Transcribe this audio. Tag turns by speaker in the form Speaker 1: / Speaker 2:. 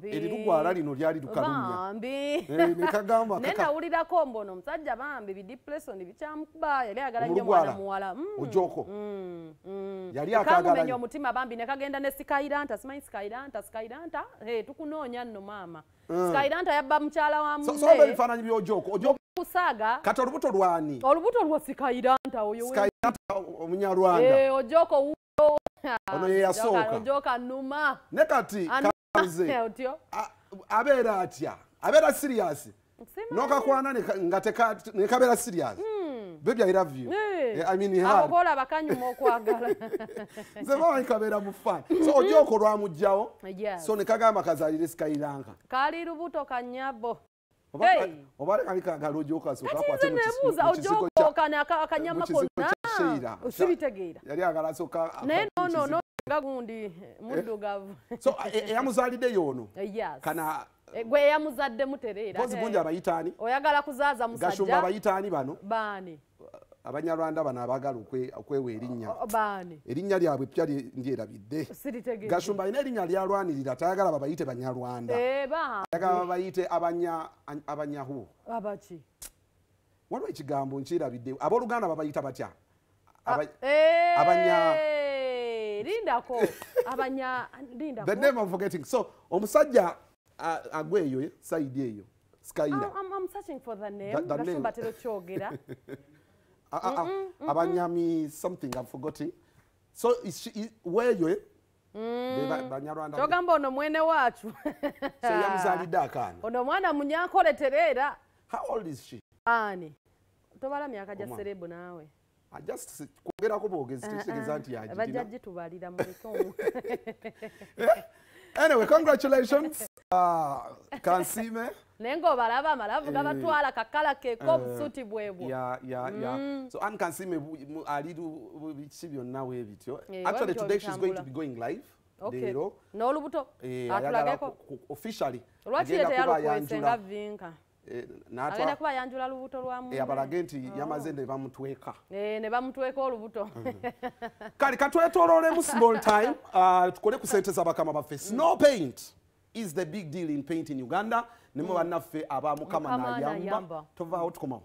Speaker 1: Bambi.
Speaker 2: erirugwala lino lyali
Speaker 1: bambi.
Speaker 2: Eh,
Speaker 1: mbono omusajja bambi bidipression bikyamukuba yali nnyo
Speaker 2: Omulugwala?
Speaker 1: mwana muwala. Mm,
Speaker 2: ojoko.
Speaker 1: Mm, mm.
Speaker 2: Yali akaagala
Speaker 1: omutima bambi nekagenda ne sikairanta simanyi sikairanta sikairanta tukunoonya nno maama. Sikairanta yabba mukyala wa
Speaker 2: So- soba
Speaker 1: munne
Speaker 2: ebifaananyi byojoko ojoko.
Speaker 1: Kusaaga
Speaker 2: kati olubuto lwani
Speaker 1: olubuto lwa sikairanta oyo we-
Speaker 2: skyata omunyarwanda
Speaker 1: Eh, ojoko
Speaker 2: Ono ye yasooka.
Speaker 1: ojoka numa
Speaker 2: ne kati
Speaker 1: Anu-
Speaker 2: kanze
Speaker 1: otyo
Speaker 2: a- abeera atya? Abeera serious?
Speaker 1: Simanyi.
Speaker 2: nokakwana nga nekabeera serious? Baby i love you.
Speaker 1: Kola bakanyuma okwagala.
Speaker 2: Nze bamanyi kabeera mu fun. So ojoko lwamugjawo
Speaker 1: Yes.
Speaker 2: so nekagamba kazalire skylanka.
Speaker 1: Kali lubuto kanyabo
Speaker 2: Oba- kali kagala ojoko asooka
Speaker 1: kati
Speaker 2: akwate
Speaker 1: nze
Speaker 2: mu kisi-
Speaker 1: nebuuza
Speaker 2: mu kizigo
Speaker 1: ojoko
Speaker 2: kya-
Speaker 1: kane aka- akanyama konna
Speaker 2: kya Sheila.
Speaker 1: sibitegeera
Speaker 2: yali agala asooka
Speaker 1: naye
Speaker 2: akwate mu
Speaker 1: nono
Speaker 2: kizigo.
Speaker 1: noga gundi muddugavu
Speaker 2: so e- e- eyamuzaalidde yono
Speaker 1: yes.
Speaker 2: Kana
Speaker 1: Eh, gwe yamuzaddemu tereera
Speaker 2: mpozi bungi abayitaani?
Speaker 1: Oyagala kuzaaza musajja?
Speaker 2: abayitaani bano?
Speaker 1: Baani?
Speaker 2: Abanyarwanda bano abaagala okwe- okwewa erinnya. Erinnya lyabwe pya ndyerabidde. Gashumba alina erinnya lyalwanirira tayagala babayite banyarwanda.
Speaker 1: Eh,
Speaker 2: ayagala babayite abanya- abanyahu.
Speaker 1: Abaki?
Speaker 2: Waliwo ekigambo nkirabidde. Abooluganda babayita batya? Aba-
Speaker 1: Eh,
Speaker 2: abanya-
Speaker 1: lindako abanya
Speaker 2: the name I'm forgetting. So omusajja a- agwe eyo saidi eyo skyira
Speaker 1: I'm, I'm, searching for the name.
Speaker 2: That- that name.
Speaker 1: tero kyogera
Speaker 2: A- a- a- abanyami something i'm forgetting. So is she- i- weeyo eh? Be ba- banyarwanda
Speaker 1: kyogamba ono mwene
Speaker 2: akaana.
Speaker 1: Ono mwana munyankole tereera
Speaker 2: how old is she?
Speaker 1: Ani? Tobala myaka gya serebu naawe
Speaker 2: just kwogerako bwogezi tekitegeeza nti
Speaker 1: bajja
Speaker 2: yagirina
Speaker 1: gitubalira muleke omu
Speaker 2: anyway congratulations. Uh, kansime.
Speaker 1: Naye ng'obalaba amalavu gabatwala kakala keeko obusuuti bwebwo
Speaker 2: ya so an kansime ali biki byonna we bityo.
Speaker 1: Eh,
Speaker 2: actually today she's going to be going live. Leero.
Speaker 1: N'olubuto?
Speaker 2: Eh,
Speaker 1: atulageko?
Speaker 2: officially.
Speaker 1: Lwaki ye
Speaker 2: agenda kuba
Speaker 1: teyalukwese nga
Speaker 2: yanjula.
Speaker 1: vinka?
Speaker 2: eh,
Speaker 1: agenda
Speaker 2: n'atwa
Speaker 1: kuba yanjula lubuto lwa
Speaker 2: eh, abalage nti yamaze ne bamutweka.
Speaker 1: Eh, ne bamutweka olubuto.
Speaker 2: Kale katwetoloolemu small time uh, tukole ku sente z'abakama baffe. Snow paint is the big deal in paint in uganda. Nemu bannaffe abamukama
Speaker 1: Mukama
Speaker 2: nayamba.
Speaker 1: nayamba.
Speaker 2: tovaawo tukomawo